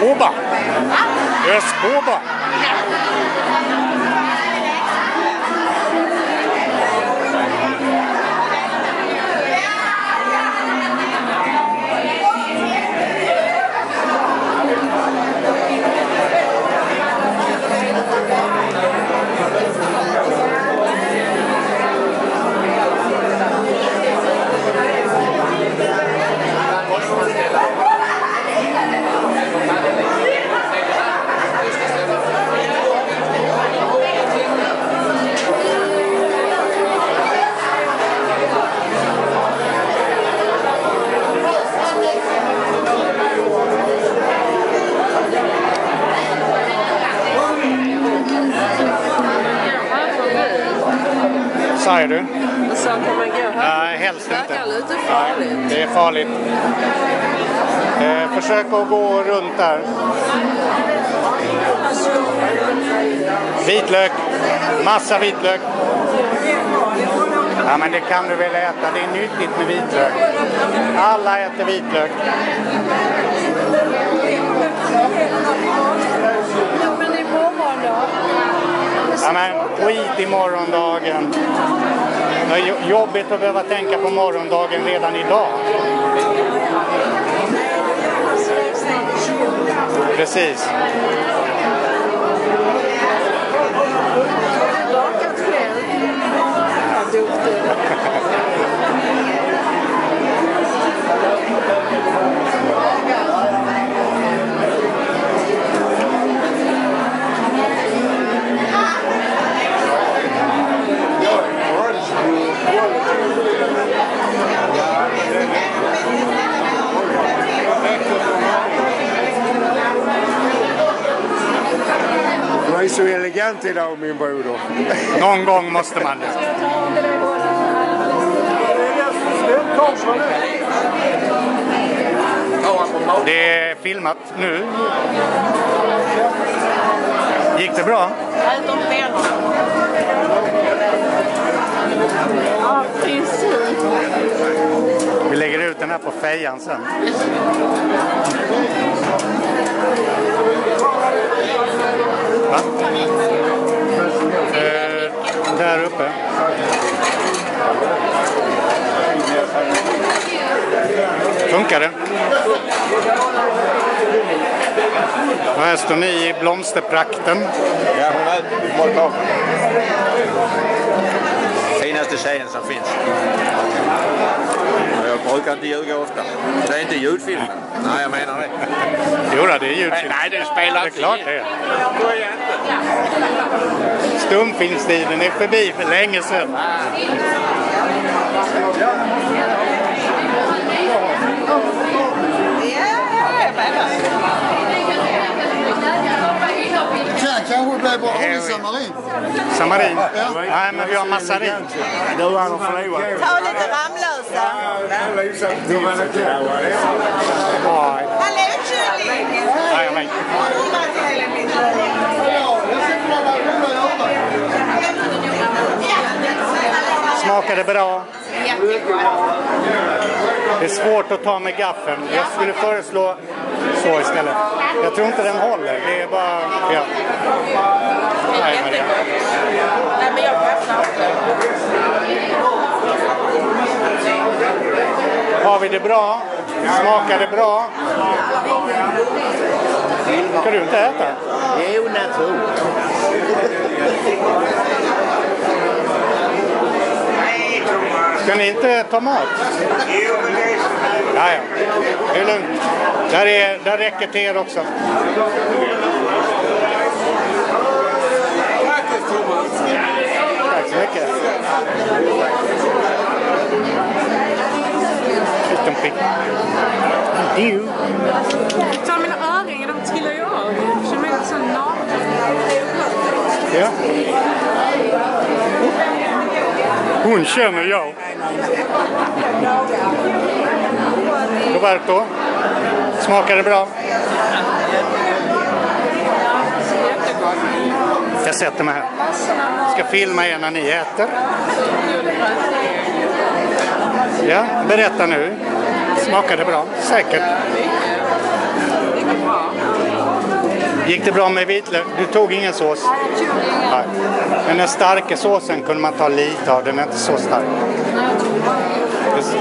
Cuba. Ah. Escuba! Säger du? Så kan man gå här. Nej, helst Det inte. verkar lite farligt. Det är farligt. Eh, försök att gå runt där. Vitlök. Massa vitlök. Ja, men det kan du väl äta. Det är nyttigt med vitlök. Alla äter vitlök. Ja, men skit i morgondagen. Det är jobbigt att behöva tänka på morgondagen redan idag. Precis. Thank you. Så elegant idag min broder. Någon gång måste man det. Det är filmat nu. Gick det bra? Benen. Ja, precis. Vi lägger ut den här på fejan sen. Va? Eh, där uppe. Funkar det? Och här står ni i blomsterprakten. Ja, hon har är av. Finaste tjejen som finns. Jag brukar inte ljuga ofta. Det är inte ljudfilmen. Nej, jag menar det. Jo, det är ljudfilm. Nej, det spelar Det är inte klart det är. Inte. Stumfilmstiden är förbi för länge sedan. Kan kanske bli bra. Har vi samarin? Samarin? Nej, men vi har massarin. Du förlorat. Ta lite Ramlösa. Ja, Hallå Julie! nej, jag vet. Smakar det bra? Det är svårt att ta med gaffeln. Jag skulle föreslå så istället. Jag tror inte den håller. Det är bara... Ja. Nej, Maria. Nej men jag Har vi det bra? Smakar det bra? Ska du inte äta? Jo, natur. Ska ni inte ta mat? Ja, ja. Det är lugnt. Där, är, där räcker till er också. Tack så mycket. Liten pick. Du. Ta mina örhängen, de trillar ju av. Jag känner mig så naken. Ja. Hon känner jag. Roberto, smakar det bra? Jag sätter mig här. Ska filma er när ni äter. Ja, berätta nu. Smakar det bra? Säkert. Mycket bra. Gick det bra med vitlök? Du tog ingen sås? Nej. Men den starka såsen kunde man ta lite av, den är inte så stark. Just.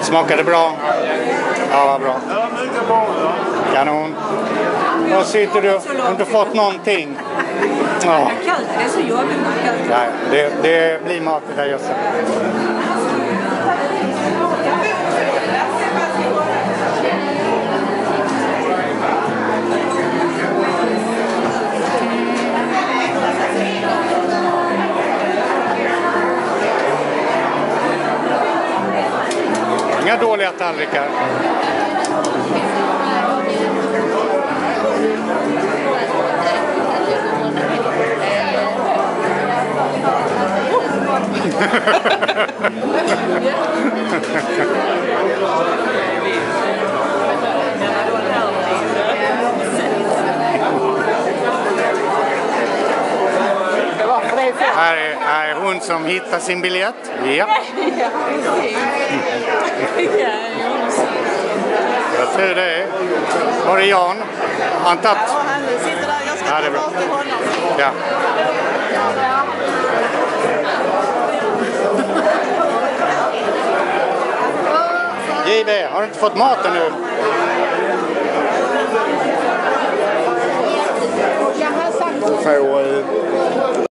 Smakade bra? Ja, vad bra. Kanon. Vad sitter du? Har inte fått någonting? Ja, det är så jobbigt det, det blir mat det där gödseln. Dåliga tallrikar. Här är, här är hon som hittar sin biljett. Ja, ser det. Var är Jan? Har han tagit? Han sitter där. Jag ska Ja, bra. tillbaka till honom. Ja. JB, har du inte fått maten nu? Får, eh,